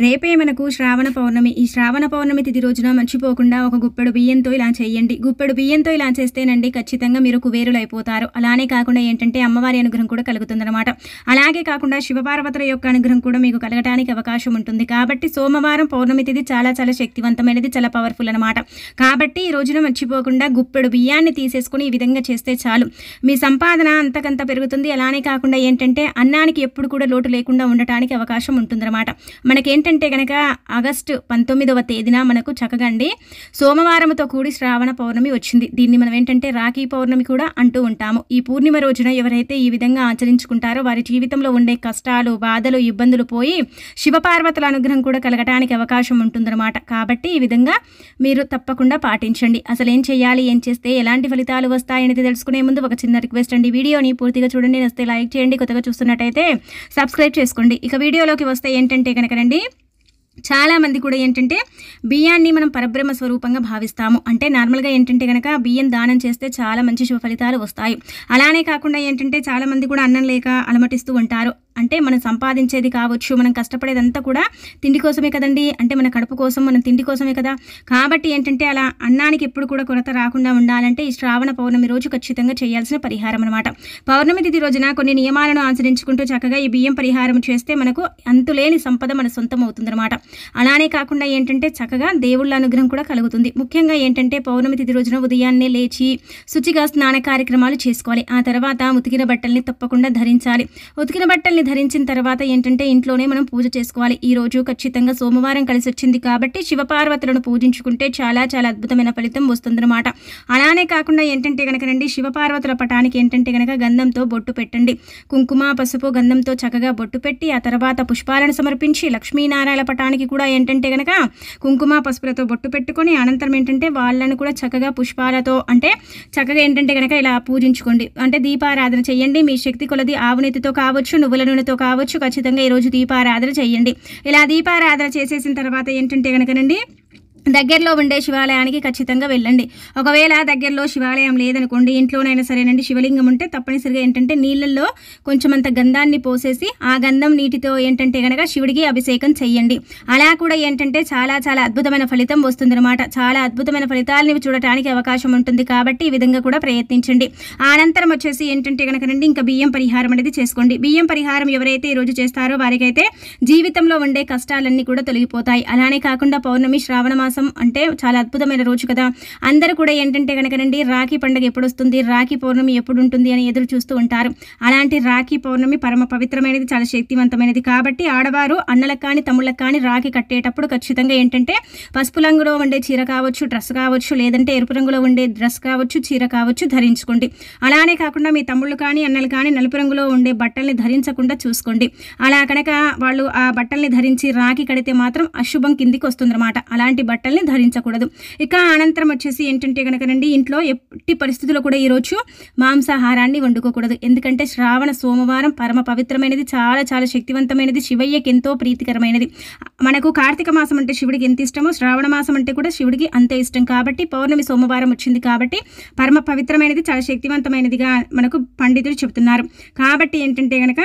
రేపే మనకు శ్రావణ పౌర్ణమి. ఈ శ్రావణ పౌర్ణమి తిథి రోజున మర్చిపోకుండా ఒక గుప్పెడు బియ్యంతో ఇలా చేయండి. గుప్పెడు బియ్యంతో ఇలా చేస్తేనండి ఖచ్చితంగా మీరు కుబేరులు అయిపోతారు అలానే కాకుండా ఏంటంటే అమ్మవారి అనుగ్రహం కూడా కలుగుతుందన్నమాట. అలాగే కాకుండా శివపార్వతుల యొక్క అనుగ్రహం కూడా మీకు కలగడానికి అవకాశం ఉంటుంది. కాబట్టి సోమవారం పౌర్ణమి తిథి చాలా చాలా శక్తివంతమైనది చాలా పవర్ఫుల్ అనమాట కాబట్టి ఈ రోజున మర్చిపోకుండా గుప్పెడు బియ్యాన్ని తీసేసుకుని ఈ విధంగా చేస్తే చాలు. మీ సంపాదన అంతకంత పెరుగుతుంది. అలానే కాకుండా ఏంటంటే అన్నానికి ఎప్పుడు కూడా లోటు లేకుండా ఉండటానికి అవకాశం ఉంటుందన్నమాట. ఏంటంటే కనుక ఆగస్టు పంతొమ్మిదవ తేదీన మనకు చక్కగా అండి సోమవారంతో కూడి శ్రావణ పౌర్ణమి వచ్చింది. దీన్ని మనం ఏంటంటే రాఖీ పౌర్ణమి కూడా అంటూ ఉంటాము. ఈ పూర్ణిమ రోజున ఎవరైతే ఈ విధంగా ఆచరించుకుంటారో వారి జీవితంలో ఉండే కష్టాలు బాధలు ఇబ్బందులు పోయి శివపార్వతుల అనుగ్రహం కూడా కలగటానికి అవకాశం ఉంటుందన్నమాట. కాబట్టి ఈ విధంగా మీరు తప్పకుండా పాటించండి. అసలు ఏం చేయాలి ఏం చేస్తే ఎలాంటి ఫలితాలు వస్తాయనేది తెలుసుకునే ముందు ఒక చిన్న రిక్వెస్ట్ అండి. వీడియోని పూర్తిగా చూడండి. వస్తే లైక్ చేయండి. కొత్తగా చూస్తున్నట్టయితే సబ్స్క్రైబ్ చేసుకోండి. ఇక వీడియోలోకి వస్తే ఏంటంటే కనుకనండి చాలా మంది కూడా ఏంటంటే బియ్యాన్ని మనం పరబ్రహ్మ స్వరూపంగా భావిస్తాము. అంటే నార్మల్గా ఏంటంటే కనుక బియ్యం దానం చేస్తే చాలా మంచి శుభ ఫలితాలు వస్తాయి. అలానే కాకుండా ఏంటంటే చాలామంది కూడా అన్నం లేక అలమటిస్తూ ఉంటారు. అంటే మనం సంపాదించేది కావచ్చు మనం కష్టపడేదంతా కూడా తిండి కోసమే కదండి. అంటే మన కడుపు కోసం మనం తిండి కోసమే కదా. కాబట్టి ఏంటంటే అలా అన్నానికి ఎప్పుడు కూడా కొరత రాకుండా ఉండాలంటే ఈ శ్రావణ పౌర్ణమి రోజు ఖచ్చితంగా చేయాల్సిన పరిహారం అనమాట పౌర్ణమి తిథి రోజున కొన్ని నియమాలను ఆచరించుకుంటూ చక్కగా ఈ బియ్యం పరిహారం చేస్తే మనకు అంతులేని సంపద మన సొంతం అవుతుందన్నమాట. అలానే కాకుండా ఏంటంటే చక్కగా దేవుళ్ళ అనుగ్రహం కూడా కలుగుతుంది. ముఖ్యంగా ఏంటంటే పౌర్ణమి తిథి రోజున ఉదయాన్నే లేచి శుచిగా స్నాన కార్యక్రమాలు చేసుకోవాలి. ఆ తర్వాత ఉతికిన బట్టల్ని తప్పకుండా ధరించాలి. ఉతికిన బట్టల్ని ధరించిన తర్వాత ఏంటంటే ఇంట్లోనే మనం పూజ చేసుకోవాలి. ఈ రోజు ఖచ్చితంగా సోమవారం కలిసి వచ్చింది కాబట్టి శివపార్వతులను పూజించుకుంటే చాలా చాలా అద్భుతమైన ఫలితం వస్తుందన్నమాట. అలానే కాకుండా ఏంటంటే కనుకనండి శివపార్వతుల పటానికి ఏంటంటే కనుక గంధంతో బొట్టు పెట్టండి. కుంకుమ పసుపు గంధంతో చక్కగా బొట్టు పెట్టి ఆ తర్వాత పుష్పాలను సమర్పించి లక్ష్మీనారాయణ పటానికి కూడా ఏంటంటే కనుక కుంకుమ పసుపులతో బొట్టు పెట్టుకొని అనంతరం ఏంటంటే వాళ్ళను కూడా చక్కగా పుష్పాలతో అంటే చక్కగా ఏంటంటే కనుక ఇలా పూజించుకోండి. అంటే దీపారాధన చేయండి. మీ శక్తి కొలది ఆవునెతితో కావచ్చు నువ్వులను నూనెతో కావచ్చు. ఖచ్చితంగా ఈరోజు దీపారాధన చేయండి. ఇలా దీపారాధన చేసేసిన తర్వాత ఏంటంటే కనుకనండి దగ్గరలో ఉండే శివాలయానికి ఖచ్చితంగా వెళ్ళండి. ఒకవేళ దగ్గరలో శివాలయం లేదనుకోండి ఇంట్లోనైనా సరేనండి శివలింగం ఉంటే తప్పనిసరిగా ఏంటంటే నీళ్ళల్లో కొంచెం అంత గంధాన్ని పోసేసి ఆ గంధం నీటితో ఏంటంటే కనుక శివుడికి అభిషేకం చెయ్యండి. అలా కూడా ఏంటంటే చాలా చాలా అద్భుతమైన ఫలితం వస్తుందన్నమాట. చాలా అద్భుతమైన ఫలితాలని చూడటానికి అవకాశం ఉంటుంది కాబట్టి ఈ విధంగా కూడా ప్రయత్నించండి. అనంతరం వచ్చేసి ఏంటంటే కనుకనండి ఇంకా బియ్యం పరిహారం అనేది చేసుకోండి. బియ్యం పరిహారం ఎవరైతే ఈ రోజు చేస్తారో వారికైతే జీవితంలో ఉండే కష్టాలన్నీ కూడా తొలగిపోతాయి. అలానే కాకుండా పౌర్ణమి శ్రావణ మాసం అంటే చాలా అద్భుతమైన రోజు కదా. అందరూ కూడా ఏంటంటే కనుకనండి రాఖీ పండుగ ఎప్పుడు వస్తుంది రాఖీ పౌర్ణమి ఎప్పుడు ఉంటుంది అని ఎదురు చూస్తూ ఉంటారు. అలాంటి రాఖీ పౌర్ణమి పరమ పవిత్రమైనది చాలా శక్తివంతమైనది కాబట్టి ఆడవారు అన్నలకు కానీ తమ్ముళ్ళకు కానీ రాఖీ కట్టేటప్పుడు ఖచ్చితంగా ఏంటంటే పసుపు రంగులో ఉండే చీర కావచ్చు డ్రెస్ కావచ్చు లేదంటే ఎరుపు రంగులో ఉండే డ్రెస్ కావచ్చు చీర కావచ్చు ధరించుకోండి. అలానే కాకుండా మీ తమ్ముళ్ళు కానీ అన్నలు కానీ నలుపు రంగులో ఉండే బట్టల్ని ధరించకుండా చూసుకోండి. అలా కనుక వాళ్ళు ఆ బట్టల్ని ధరించి రాఖీ కడితే మాత్రం అశుభం కిందికి వస్తుందన్నమాట అలాంటి బట్టల్ని ధరించకూడదు. ఇక అనంతరం వచ్చేసి ఏంటంటే కనుకనండి ఇంట్లో ఎట్టి పరిస్థితుల్లో కూడా ఈరోజు మాంసాహారాన్ని వండుకోకూడదు. ఎందుకంటే శ్రావణ సోమవారం పరమ పవిత్రమైనది చాలా చాలా శక్తివంతమైనది శివయ్యకి ఎంతో ప్రీతికరమైనది. మనకు కార్తీక మాసం అంటే శివుడికి ఎంత ఇష్టమో శ్రావణ మాసం అంటే కూడా శివుడికి అంతే ఇష్టం. కాబట్టి పౌర్ణమి సోమవారం వచ్చింది కాబట్టి పరమ పవిత్రమైనది చాలా శక్తివంతమైనదిగా మనకు పండితులు చెబుతున్నారు కాబట్టి ఏంటంటే కనుక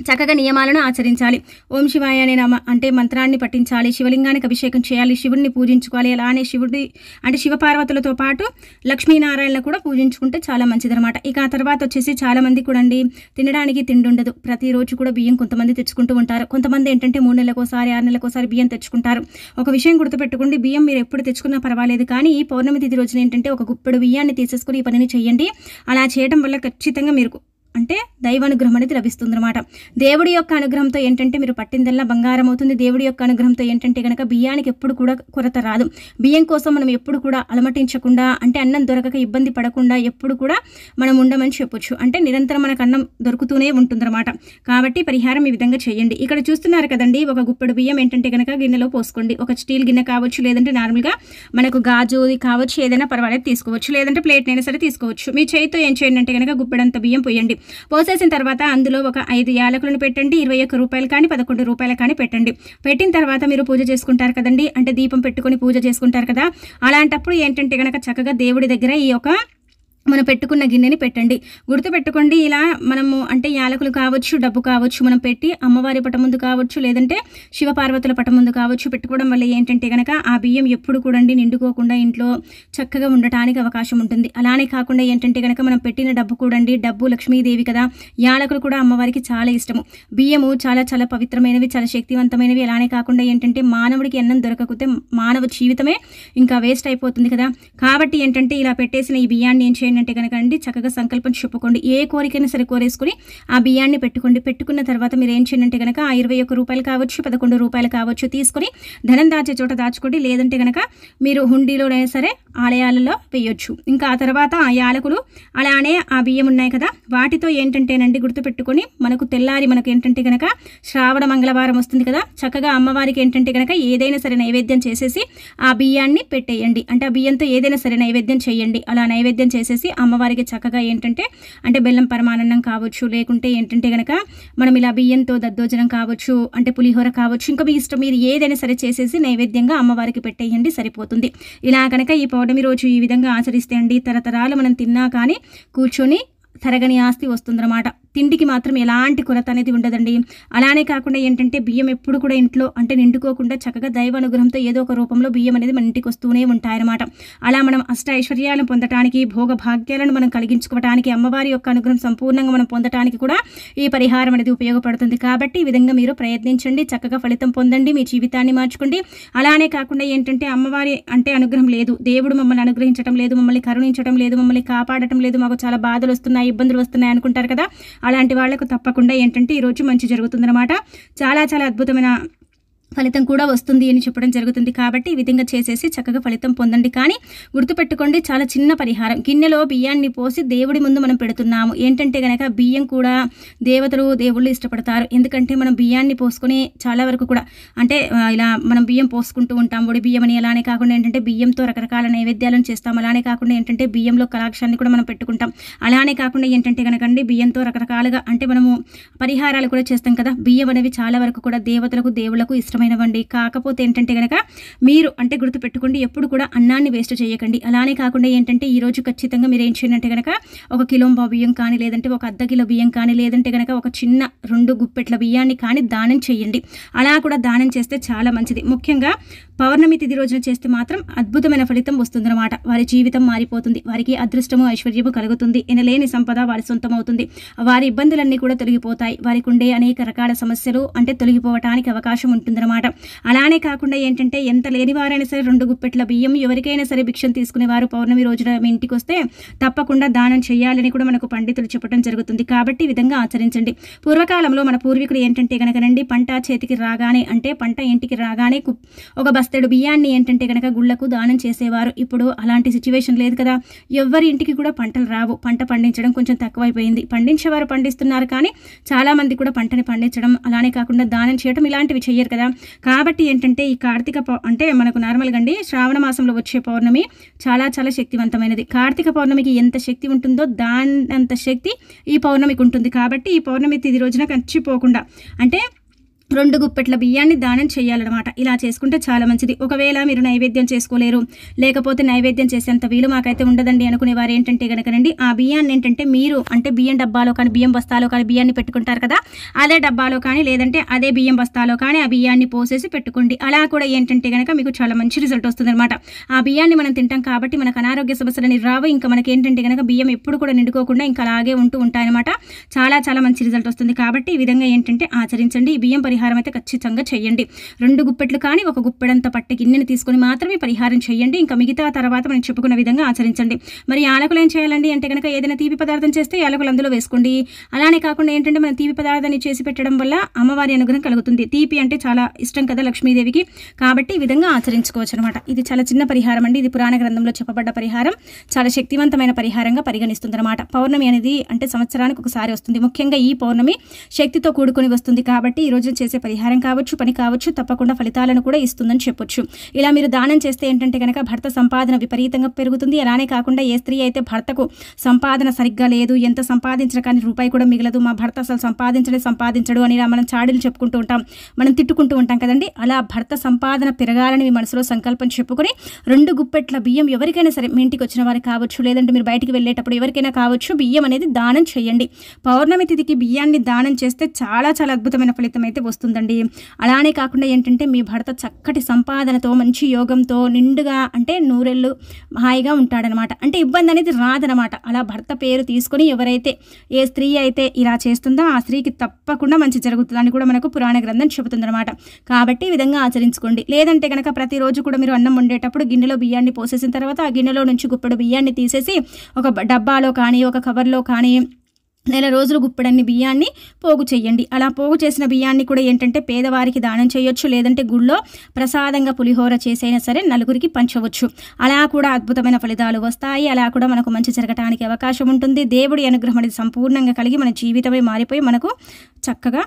చక్కగా నియమాలను ఆచరించాలి. ఓం శివాయ అనే నామ అంటే మంత్రాన్ని పఠించాలి. శివలింగానికి అభిషేకం చేయాలి. శివుడిని పూజించుకోవాలి. అలానే శివుడి అంటే శివపార్వతులతో పాటు లక్ష్మీనారాయణ కూడా పూజించుకుంటే చాలా మంచిదన్నమాట. ఇక ఆ తర్వాత వచ్చేసి చాలామంది కూడా అండి తినడానికి తిండి ఉండదు. ప్రతిరోజు కూడా బియ్యం కొంతమంది తెచ్చుకుంటూ ఉంటారు. కొంతమంది ఏంటంటే మూడు నెలలకోసారి ఆరు నెలలకోసారి బియ్యం తెచ్చుకుంటారు. ఒక విషయం గుర్తుపెట్టుకోండి బియ్యం మీరు ఎప్పుడు తెచ్చుకున్నా పర్వాలేదు. కానీ ఈ పౌర్ణమి తిథి రోజున ఏంటంటే ఒక గుప్పెడు బియ్యాన్ని తీసేసుకుని ఈ పనిని చేయండి. అలా చేయడం వల్ల ఖచ్చితంగా మీరు అంటే దైవానుగ్రహం అనేది లభిస్తుంది అనమాట దేవుడి యొక్క అనుగ్రహంతో ఏంటంటే మీరు పట్టిందల్లా బంగారం అవుతుంది. దేవుడి యొక్క అనుగ్రహంతో ఏంటంటే కనుక బియ్యానికి ఎప్పుడు కూడా కొరత రాదు. బియ్యం కోసం మనం ఎప్పుడు కూడా అలమటించకుండా అంటే అన్నం దొరకక ఇబ్బంది పడకుండా ఎప్పుడు కూడా మనం ఉండమని చెప్పొచ్చు. అంటే నిరంతరం మనకు అన్నం దొరుకుతూనే ఉంటుందన్నమాట. కాబట్టి పరిహారం ఈ విధంగా చేయండి. ఇక్కడ చూస్తున్నారు కదండి ఒక గుప్పెడు బియ్యం ఏంటంటే కనుక గిన్నెలో పోసుకోండి. ఒక స్టీల్ గిన్నె కావచ్చు లేదంటే నార్మల్గా మనకు గాజుది కావచ్చు ఏదైనా పర్వాలేదు తీసుకోవచ్చు. లేదంటే ప్లేట్ అయినా సరే తీసుకోవచ్చు. మీ చేతితో ఏం చేయండి అంటే కనుక గుప్పెడంత బియ్యం పోయండి. పోసేసిన తర్వాత అందులో ఒక ఐదు యాలకులను పెట్టండి ఇరవై ఒక్క రూపాయలు కానీ పదకొండు రూపాయలు కానీ పెట్టండి. పెట్టిన తర్వాత మీరు పూజ చేసుకుంటారు కదండి అంటే దీపం పెట్టుకొని పూజ చేసుకుంటారు కదా అలాంటప్పుడు ఏంటంటే కనుక చక్కగా దేవుడి దగ్గర ఈ యొక్క మనం పెట్టుకున్న గిన్నెని పెట్టండి. గుర్తు పెట్టుకోండి ఇలా మనము అంటే యాలకులు కావచ్చు డబ్బు కావచ్చు మనం పెట్టి అమ్మవారి పటం ముందు కావచ్చు లేదంటే శివపార్వతుల పట ముందు కావచ్చు పెట్టుకోవడం వల్ల ఏంటంటే కనుక ఆ బియ్యం ఎప్పుడు కూడండి నిండుకోకుండా ఇంట్లో చక్కగా ఉండటానికి అవకాశం ఉంటుంది. అలానే కాకుండా ఏంటంటే కనుక మనం పెట్టిన డబ్బు కూడండి డబ్బు లక్ష్మీదేవి కదా యాలకులు కూడా అమ్మవారికి చాలా ఇష్టము. బియ్యము చాలా చాలా పవిత్రమైనవి చాలా శక్తివంతమైనవి. అలానే కాకుండా ఏంటంటే మానవుడికి అన్నం దొరకకపోతే మానవ జీవితమే ఇంకా వేస్ట్ అయిపోతుంది కదా. కాబట్టి ఏంటంటే ఇలా పెట్టేసిన ఈ బియ్యాన్ని ఏం చేయండి అంటే కనుక అండి చక్కగా సంకల్పం చెప్పుకోండి. ఏ కోరికైనా సరే కోరేసుకుని ఆ బియ్యాన్ని పెట్టుకోండి. పెట్టుకున్న తర్వాత మీరు ఏం చేయండి కనుక ఆ ఇరవై ఒక్క రూపాయలు కావచ్చు పదకొండు రూపాయలు కావచ్చు తీసుకొని ధనం దాచే చోట దాచుకోండి. లేదంటే కనుక మీరు హుండీలోనైనా సరే ఆలయాలలో వేయొచ్చు. ఇంకా ఆ తర్వాత ఆ యాలకులు అలానే ఆ బియ్యం ఉన్నాయి కదా వాటితో ఏంటంటేనండి గుర్తుపెట్టుకొని మనకు తెల్లారి మనకు ఏంటంటే కనుక శ్రావణ మంగళవారం వస్తుంది కదా చక్కగా అమ్మవారికి ఏంటంటే కనుక ఏదైనా సరే నైవేద్యం చేసేసి ఆ బియ్యాన్ని పెట్టేయండి. అంటే ఆ బియ్యంతో ఏదైనా సరే నైవేద్యం చేయండి. అలా నైవేద్యం చేసేసి అమ్మవారికి చక్కగా ఏంటంటే అంటే బెల్లం పరమానందం కావచ్చు లేకుంటే ఏంటంటే కనుక మనం ఇలా బియ్యంతో దద్దోజనం కావచ్చు అంటే పులిహోర కావచ్చు ఇంకా మీ ఇష్టం మీరు ఏదైనా సరే చేసేసి నైవేద్యంగా అమ్మవారికి పెట్టేయండి సరిపోతుంది. ఇలా కనుక ఈ పౌర్ణమి రోజు ఈ విధంగా ఆచరిస్తే అండి తరతరాలు మనం తిన్నా కానీ కూర్చొని తరగని ఆస్తి వస్తుందన్నమాట. తిండికి మాత్రం ఎలాంటి కొరత అనేది ఉండదండి. అలానే కాకుండా ఏంటంటే బియ్యం ఎప్పుడు కూడా ఇంట్లో అంటే నిండుకోకుండా చక్కగా దైవ అనుగ్రహంతో ఏదో ఒక రూపంలో బియ్యం అనేది మన ఇంటికి వస్తూనే ఉంటాయన్నమాట. అలా మనం అష్ట ఐశ్వర్యాలను పొందటానికి భోగ భాగ్యాలను మనం కలిగించుకోవటానికి అమ్మవారి యొక్క అనుగ్రహం సంపూర్ణంగా మనం పొందటానికి కూడా ఈ పరిహారం అనేది ఉపయోగపడుతుంది. కాబట్టి ఈ విధంగా మీరు ప్రయత్నించండి చక్కగా ఫలితం పొందండి మీ జీవితాన్ని మార్చుకోండి. అలానే కాకుండా ఏంటంటే అమ్మవారి అంటే అనుగ్రహం లేదు దేవుడు మమ్మల్ని అనుగ్రహించడం లేదు మమ్మల్ని కరుణించడం లేదు మమ్మల్ని కాపాడటం లేదు మాకు చాలా బాధలు వస్తున్నాయి ఇబ్బందులు వస్తున్నాయి అనుకుంటారు కదా. అలాంటి వాళ్ళకు తప్పకుండా ఏంటంటే ఈరోజు మంచి జరుగుతుందన్నమాట. చాలా చాలా అద్భుతమైన ఫలితం కూడా వస్తుంది అని చెప్పడం జరుగుతుంది కాబట్టి ఈ విధంగా చేసేసి చక్కగా ఫలితం పొందండి. కానీ గుర్తుపెట్టుకోండి చాలా చిన్న పరిహారం. గిన్నెలో బియ్యాన్ని పోసి దేవుడి ముందు మనం పెడుతున్నాము. ఏంటంటే కనుక బియ్యం కూడా దేవతలు దేవుళ్ళు ఇష్టపడతారు. ఎందుకంటే మనం బియ్యాన్ని పోసుకొని చాలా వరకు కూడా అంటే ఇలా మనం బియ్యం పోసుకుంటూ ఉంటాం ఒడి బియ్యం అని అలానే కాకుండా ఏంటంటే బియ్యంతో రకరకాల నైవేద్యాలను చేస్తాం అలానే కాకుండా ఏంటంటే బియ్యంలో కలాక్షాన్ని కూడా మనం పెట్టుకుంటాం. అలానే కాకుండా ఏంటంటే కనుకండి బియ్యంతో రకరకాలుగా అంటే మనము పరిహారాలు కూడా చేస్తాం కదా. బియ్యం అనేవి చాలా వరకు కూడా దేవతలకు దేవుళ్ళకు ఇష్టమైనవండి కాకపోతే ఏంటంటే కనుక మీరు అంటే గుర్తు పెట్టుకోండి ఎప్పుడు కూడా అన్నాన్ని వేస్ట్ చేయకండి. అలానే కాకుండా ఏంటంటే ఈరోజు ఖచ్చితంగా మీరు ఏం చేయండి కనుక ఒక కిలో బియ్యం కానీ లేదంటే ఒక అర్ధ కిలో బియ్యం కానీ లేదంటే కనుక ఒక చిన్న రెండు గుప్పెట్ల బియ్యాన్ని కానీ దానం చేయండి. అలా కూడా దానం చేస్తే చాలా మంచిది. ముఖ్యంగా పౌర్ణమి తిథి రోజున చేస్తే మాత్రం అద్భుతమైన ఫలితం వస్తుందన్నమాట. వారి జీవితం మారిపోతుంది. వారికి అదృష్టము ఐశ్వర్యము కలుగుతుంది. ఎనలేని సంపద వారి సొంతం అవుతుంది వారి ఇబ్బందులన్నీ కూడా తొలగిపోతాయి. వారికి ఉండే అనేక రకాల సమస్యలు అంటే తొలగిపోవటానికి అవకాశం ఉంటుందన్నమాట. అలానే కాకుండా ఏంటంటే ఎంత లేని వారైనా సరే రెండు గుప్పెట్ల బియ్యం ఎవరికైనా సరే భిక్షం తీసుకునే వారు పౌర్ణమి రోజున మీ ఇంటికి వస్తే తప్పకుండా దానం చేయాలని కూడా మనకు పండితులు చెప్పడం జరుగుతుంది. కాబట్టి ఈ విధంగా ఆచరించండి. పూర్వకాలంలో మన పూర్వీకులు ఏంటంటే కనుకనండి పంట చేతికి రాగానే అంటే పంట ఇంటికి రాగానే కు- ఒక బస్తెడు బియ్యాన్ని ఏంటంటే కనుక గుళ్ళకు దానం చేసేవారు. ఇప్పుడు అలాంటి సిచ్యువేషన్ లేదు కదా. ఎవరి ఇంటికి కూడా పంటలు రావు. పంట పండించడం కొంచెం తక్కువైపోయింది. పండించేవారు పండిస్తున్నారు కానీ చాలామంది కూడా పంటని పండించడం అలానే కాకుండా దానం చేయడం ఇలాంటివి చెయ్యరు కదా. కాబట్టి ఏంటంటే ఈ కార్తీక పౌ అంటే మనకు నార్మల్గా అండి శ్రావణ మాసంలో వచ్చే పౌర్ణమి చాలా చాలా శక్తివంతమైనది. కార్తీక పౌర్ణమికి ఎంత శక్తి ఉంటుందో దాని అంత శక్తి ఈ పౌర్ణమికి ఉంటుంది. కాబట్టి ఈ పౌర్ణమి తిది రోజున కంచిపోకుండా అంటే రెండు గుప్పెట్ల బియ్యాన్ని దానం చేయాలన్నమాట. ఇలా చేసుకుంటే చాలా మంచిది. ఒకవేళ మీరు నైవేద్యం చేసుకోలేరు లేకపోతే నైవేద్యం చేసేంత వీలు మాకైతే ఉండదండి అనుకునే వారు ఏంటంటే కనుకనండి ఆ బియ్యాన్ని ఏంటంటే మీరు అంటే బియ్యం డబ్బాలో కానీ బియ్యం బస్తాలో కానీ బియ్యాన్ని పెట్టుకుంటారు కదా అదే డబ్బాలో కానీ లేదంటే అదే బియ్యం బస్తాలో కానీ ఆ బియ్యాన్ని పోసేసి పెట్టుకోండి. అలా కూడా ఏంటంటే కనుక మీకు చాలా మంచి రిజల్ట్ వస్తుంది ఆ బియ్యాన్ని మనం తింటాం కాబట్టి మనకు అనారోగ్య సమస్యలని రావు. ఇంకా మనకి ఏంటంటే కనుక బియ్యం ఎప్పుడు కూడా నిండుకోకుండా ఇంకా అలాగే ఉంటూ ఉంటాయన్నమాట. చాలా చాలా మంచి రిజల్ట్ వస్తుంది కాబట్టి ఈ విధంగా ఏంటంటే ఆచరించండి. ఈ బియ్యం పరిహారం అయితే ఖచ్చితంగా చేయండి. రెండు గుప్పెట్లు కానీ ఒక గుప్పెడంత పట్టె గిన్నెని తీసుకొని మాత్రమే పరిహారం చేయండి. ఇంకా మిగతా తర్వాత మనం చెప్పుకున్న విధంగా ఆచరించండి. మరి యాలకులు ఏం చేయాలండి అంటే కనుక ఏదైనా తీపి పదార్థం చేస్తే యాలకులు అందులో వేసుకోండి. అలానే కాకుండా ఏంటంటే మనం తీపి పదార్థాన్ని చేసి పెట్టడం వల్ల అమ్మవారి అనుగ్రహం కలుగుతుంది. తీపి అంటే చాలా ఇష్టం కదా లక్ష్మీదేవికి. కాబట్టి ఈ విధంగా ఆచరించుకోవచ్చు అనమాట ఇది చాలా చిన్న పరిహారం అండి. ఇది పురాణ గ్రంథంలో చెప్పబడ్డ పరిహారం. చాలా శక్తివంతమైన పరిహారంగా పరిగణిస్తుంది అనమాట పౌర్ణమి అనేది అంటే సంవత్సరానికి ఒకసారి వస్తుంది. ముఖ్యంగా ఈ పౌర్ణమి శక్తితో కూడుకొని వస్తుంది. కాబట్టి ఈ రోజు చేసే పరిహారం కావచ్చు పని కావచ్చు తప్పకుండా ఫలితాలను కూడా ఇస్తుందని చెప్పొచ్చు. ఇలా మీరు దానం చేస్తే ఏంటంటే కనుక భర్త సంపాదన విపరీతంగా పెరుగుతుంది. అలానే కాకుండా ఏ స్త్రీ అయితే భర్తకు సంపాదన సరిగ్గా లేదు ఎంత సంపాదించిన కానీ రూపాయి కూడా మిగలదు మా భర్త అసలు సంపాదించడే సంపాదించడు అని మనం చాడీలు చెప్పుకుంటూ ఉంటాం మనం తిట్టుకుంటూ ఉంటాం కదండి. అలా భర్త సంపాదన పెరగాలని మీ మనసులో సంకల్పం చెప్పుకొని రెండు గుప్పెట్ల బియ్యం ఎవరికైనా సరే మీ ఇంటికి వచ్చిన వారికి కావచ్చు లేదంటే మీరు బయటికి వెళ్ళేటప్పుడు ఎవరికైనా కావచ్చు బియ్యం అనేది దానం చేయండి. పౌర్ణమి తిథికి బియ్యాన్ని దానం చేస్తే చాలా చాలా అద్భుతమైన ఫలితం అయితే వస్తుందండి. అలానే కాకుండా ఏంటంటే మీ భర్త చక్కటి సంపాదనతో మంచి యోగంతో నిండుగా అంటే నూరెళ్ళు హాయిగా ఉంటాడనమాట. అంటే ఇబ్బంది అనేది రాదనమాట. అలా భర్త పేరు తీసుకొని ఎవరైతే ఏ స్త్రీ అయితే ఇలా చేస్తుందో ఆ స్త్రీకి తప్పకుండా మంచి జరుగుతుందని కూడా మనకు పురాణ గ్రంథం చెబుతుందనమాట. కాబట్టి ఈ విధంగా ఆచరించుకోండి. లేదంటే కనుక ప్రతిరోజు కూడా మీరు అన్నం వండేటప్పుడు గిన్నెలో బియ్యాన్ని పోసేసిన తర్వాత ఆ గిన్నెలో నుంచి గుప్పెడు బియ్యాన్ని తీసేసి ఒక డబ్బాలో కానీ ఒక కవర్లో కానీ నెల రోజులు గుప్పెడన్ని బియ్యాన్ని పోగు చేయండి అలా పోగు చేసిన బియ్యాన్ని కూడా ఏంటంటే పేదవారికి దానం చేయొచ్చు లేదంటే గుళ్ళో ప్రసాదంగా పులిహోర చేసైనా సరే నలుగురికి పంచవచ్చు. అలా కూడా అద్భుతమైన ఫలితాలు వస్తాయి. అలా కూడా మనకు మంచి జరగటానికి అవకాశం ఉంటుంది. దేవుడి అనుగ్రహం అనేది సంపూర్ణంగా కలిగి మన జీవితమే మారిపోయి మనకు చక్కగా